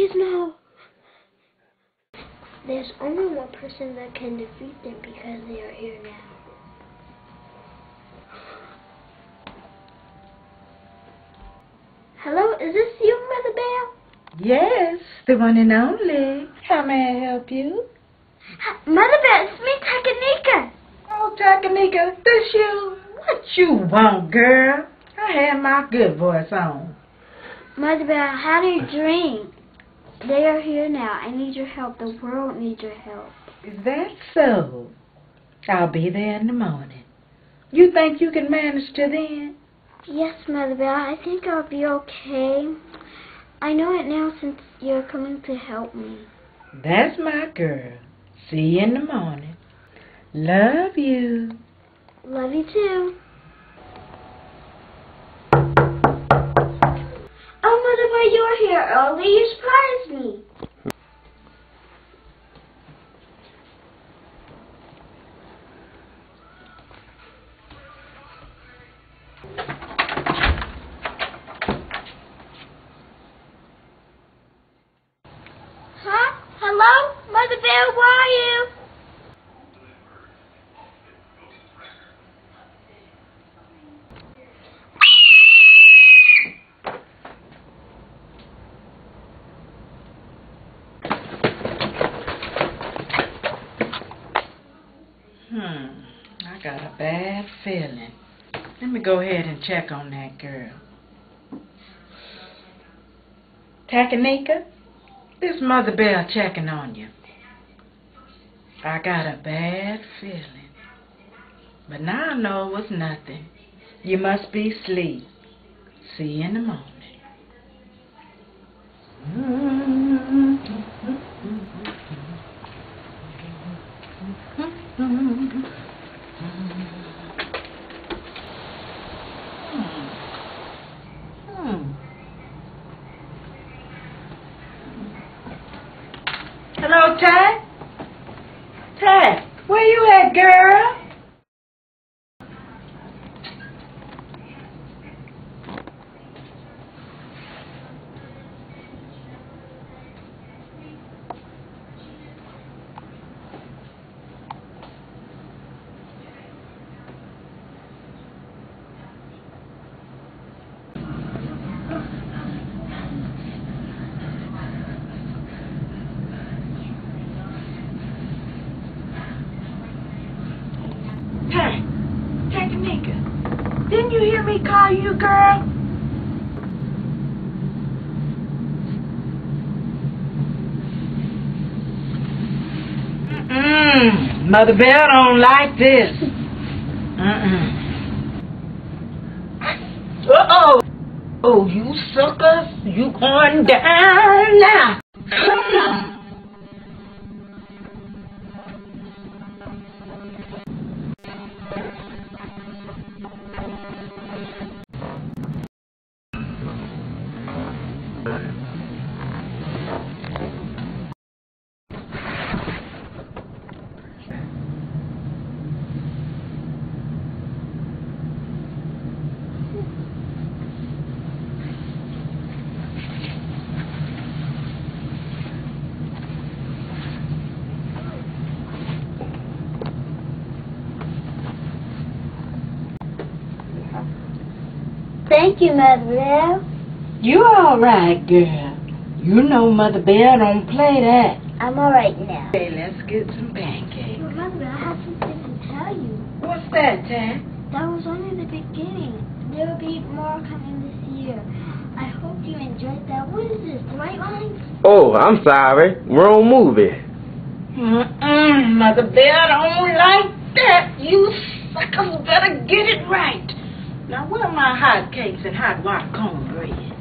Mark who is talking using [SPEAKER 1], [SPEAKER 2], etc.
[SPEAKER 1] Please, no. There's only one person that can defeat them because they are here now. Hello, is this you, Mother Bell?
[SPEAKER 2] Yes, the one and only. How may I help you?
[SPEAKER 1] Mother Bell, it's me, Takanika.
[SPEAKER 2] Oh, Takanika, this you? What you want, girl? I had my good voice on.
[SPEAKER 1] Mother Bell, I had a dream. They are here now. I need your help. The world needs your help.
[SPEAKER 2] Is that so? I'll be there in the morning. You think you can manage to then?
[SPEAKER 1] Yes, Mother Bell, I think I'll be okay. I know it now since you're coming to help me.
[SPEAKER 2] That's my girl. See you in the morning. Love you.
[SPEAKER 1] Love you too. Mother Bell, you're here early. You surprised me. Huh? Hello? Mother Bell, where are you?
[SPEAKER 2] Hmm. Got a bad feeling. Let me go ahead and check on that girl. Takanika, this Mother Bell checking on you. I got a bad feeling. But now I know it was nothing. You must be asleep. See you in the morning. Hmm. At, girl? Takanika, didn't you hear me call you, girl? Mm-mm. Mother Bell don't like this. Mm-mm. Uh-oh. Oh, you suckers. You going down now.
[SPEAKER 1] Thank you, Mother Bell.
[SPEAKER 2] You all right, girl. You know Mother Bell don't play that.
[SPEAKER 1] I'm alright now.
[SPEAKER 2] Okay, let's get some pancakes.
[SPEAKER 1] Well, Mother Bell, I have something to tell you.
[SPEAKER 2] What's that, Tad?
[SPEAKER 1] That was only the beginning. There will be more coming this year. I hope you enjoyed that. What is this? The right lines?
[SPEAKER 3] Oh, I'm sorry. Wrong movie.
[SPEAKER 2] Mm-mm, Mother Bell don't like that. You suckers better get it right. Now, where are my hot cakes and hot water cornbread?